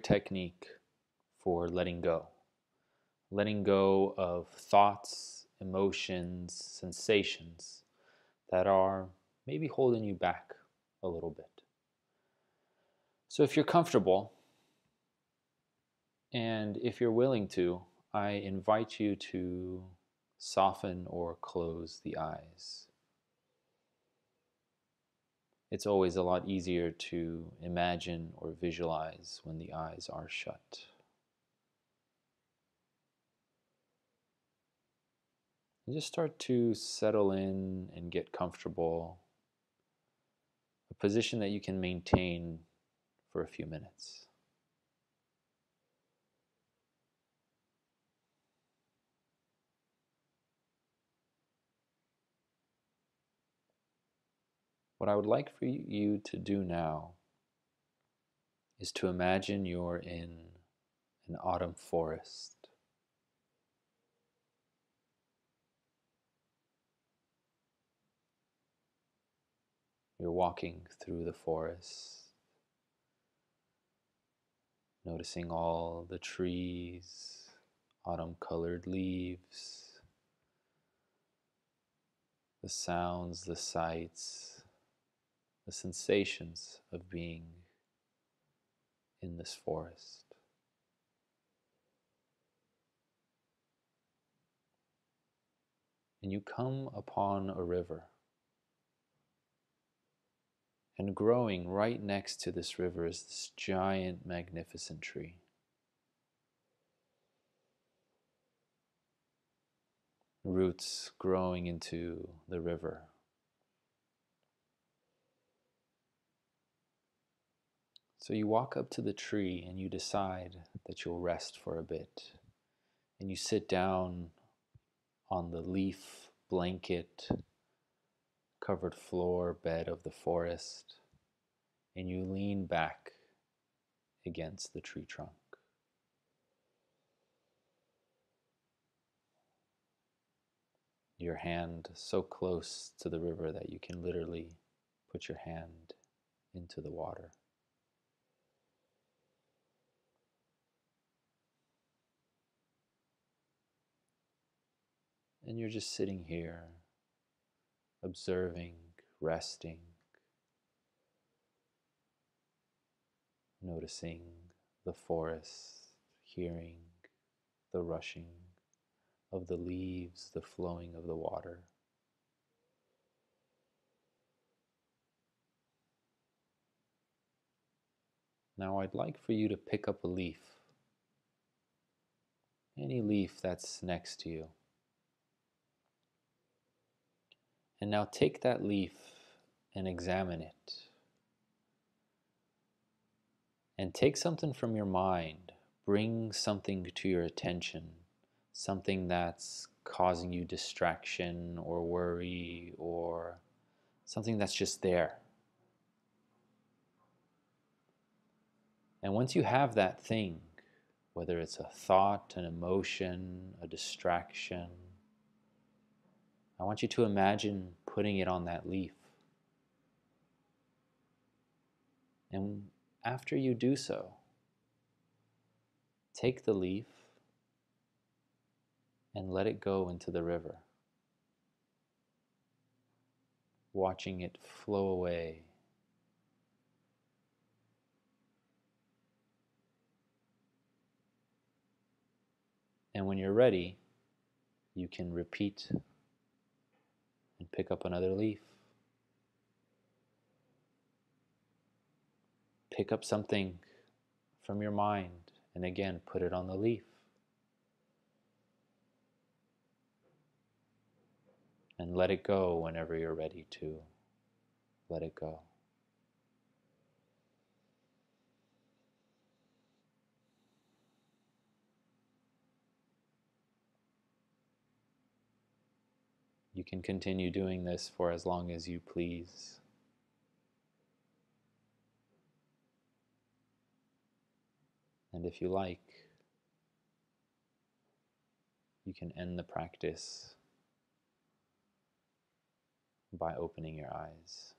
great technique for letting go. Letting go of thoughts, emotions, sensations that are maybe holding you back a little bit. So, if you're comfortable and if you're willing to, I invite you to soften or close the eyes. It's always a lot easier to imagine or visualize when the eyes are shut. And just start to settle in and get comfortable. A position that you can maintain for a few minutes. What I would like for you to do now is to imagine you're in an autumn forest. You're walking through the forest noticing all the trees, autumn colored leaves, the sounds, the sights, the sensations of being in this forest. And you come upon a river. And growing right next to this river is this giant, magnificent tree. Roots growing into the river. So you walk up to the tree and you decide that you'll rest for a bit. And you sit down on the leaf blanket covered floor bed of the forest, and you lean back against the tree trunk. Your hand so close to the river that you can literally put your hand into the water. And you're just sitting here observing, resting, noticing the forest, hearing the rushing of the leaves, the flowing of the water. Now I'd like for you to pick up a leaf, any leaf that's next to you. And now take that leaf and examine it. And take something from your mind, bring something to your attention, something that's causing you distraction or worry or something that's just there. And once you have that thing, whether it's a thought, an emotion, a distraction, I want you to imagine putting it on that leaf. And after you do so, take the leaf and let it go into the river, watching it flow away. And when you're ready, you can repeat and pick up another leaf. Pick up something from your mind and again put it on the leaf. And let it go whenever you're ready to let it go. You can continue doing this for as long as you please. And if you like, you can end the practice by opening your eyes.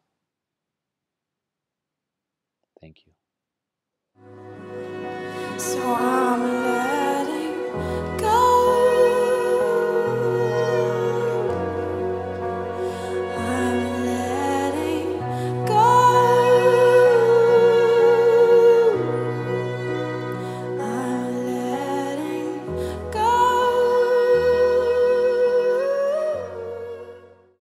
Thank you.